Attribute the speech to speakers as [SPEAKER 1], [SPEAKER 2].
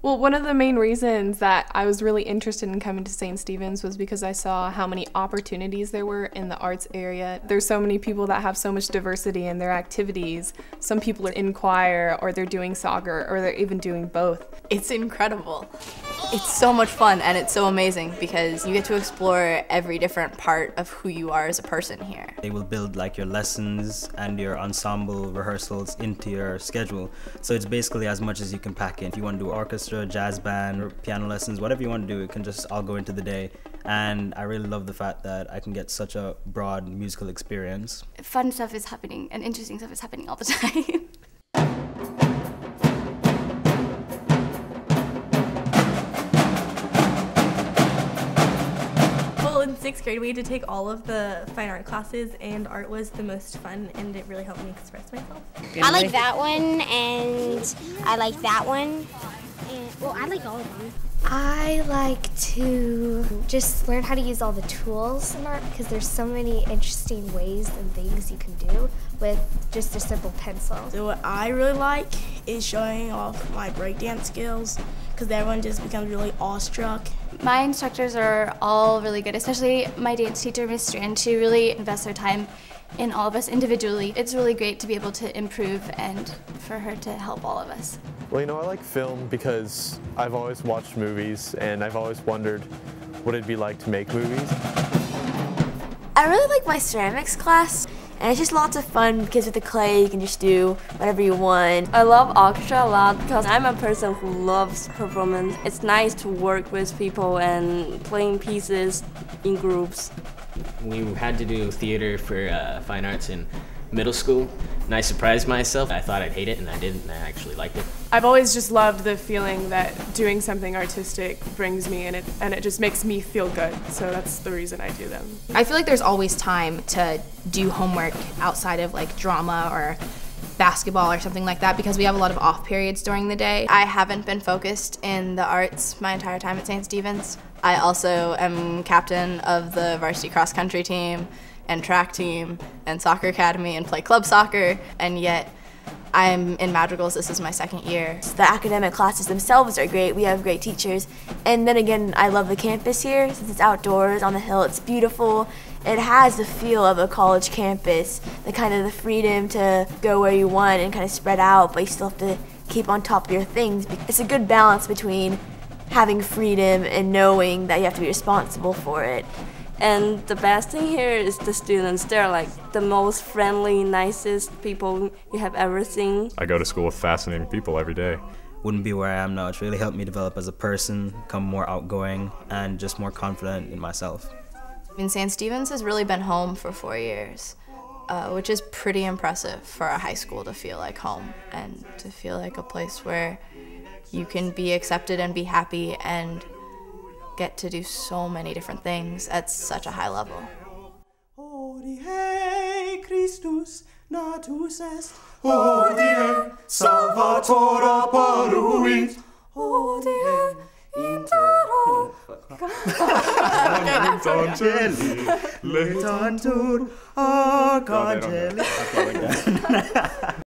[SPEAKER 1] Well, one of the main reasons that I was really interested in coming to St. Stephen's was because I saw how many opportunities there were in the arts area. There's so many people that have so much diversity in their activities. Some people are in choir, or they're doing soccer, or they're even doing both.
[SPEAKER 2] It's incredible. It's so much fun and it's so amazing because you get to explore every different part of who you are as a person here.
[SPEAKER 3] They will build like your lessons and your ensemble rehearsals into your schedule. So it's basically as much as you can pack in. If you want to do orchestra, jazz band, piano lessons, whatever you want to do, it can just all go into the day. And I really love the fact that I can get such a broad musical experience.
[SPEAKER 4] Fun stuff is happening and interesting stuff is happening all the time.
[SPEAKER 5] Sixth grade, we had to take all of the fine art classes, and art was the most fun, and it really helped me express myself.
[SPEAKER 6] I like that one, and I like that one. And, well, I like all of them.
[SPEAKER 7] I like to just learn how to use all the tools in art because there's so many interesting ways and things you can do with just a simple pencil.
[SPEAKER 8] So what I really like is showing off my breakdance skills because everyone just becomes really awestruck.
[SPEAKER 4] My instructors are all really good, especially my dance teacher, Miss Strand. She really invests her time in all of us individually. It's really great to be able to improve and for her to help all of us.
[SPEAKER 9] Well, you know, I like film because I've always watched movies and I've always wondered what it'd be like to make movies.
[SPEAKER 10] I really like my ceramics class. And it's just lots of fun because with the clay you can just do whatever you want.
[SPEAKER 11] I love orchestra a lot because I'm a person who loves performance. It's nice to work with people and playing pieces in groups.
[SPEAKER 12] We had to do theater for uh, fine arts in middle school, and I surprised myself. I thought I'd hate it, and I didn't, and I actually liked it.
[SPEAKER 1] I've always just loved the feeling that doing something artistic brings me, and it and it just makes me feel good. So that's the reason I do them.
[SPEAKER 2] I feel like there's always time to do homework outside of like drama or basketball or something like that because we have a lot of off periods during the day. I haven't been focused in the arts my entire time at St. Stephen's. I also am captain of the varsity cross country team and track team and soccer academy and play club soccer and yet I'm in madrigals this is my second year.
[SPEAKER 10] The academic classes themselves are great. We have great teachers. And then again, I love the campus here since it's outdoors on the hill. It's beautiful. It has the feel of a college campus, the kind of the freedom to go where you want and kind of spread out, but you still have to keep on top of your things. It's a good balance between having freedom and knowing that you have to be responsible for it.
[SPEAKER 11] And the best thing here is the students. They're like the most friendly, nicest people you have ever seen.
[SPEAKER 13] I go to school with fascinating people every day.
[SPEAKER 3] Wouldn't be where I am now. It's really helped me develop as a person, become more outgoing, and just more confident in myself.
[SPEAKER 2] I mean, St. Stephen's has really been home for four years, uh, which is pretty impressive for a high school to feel like home and to feel like a place where you can be accepted and be happy and get to do so many different things at such a high level.
[SPEAKER 14] Hodie Christus natus est. Hodie Salvator apparuit. Hodie inter Angeli, letantur arcangeli.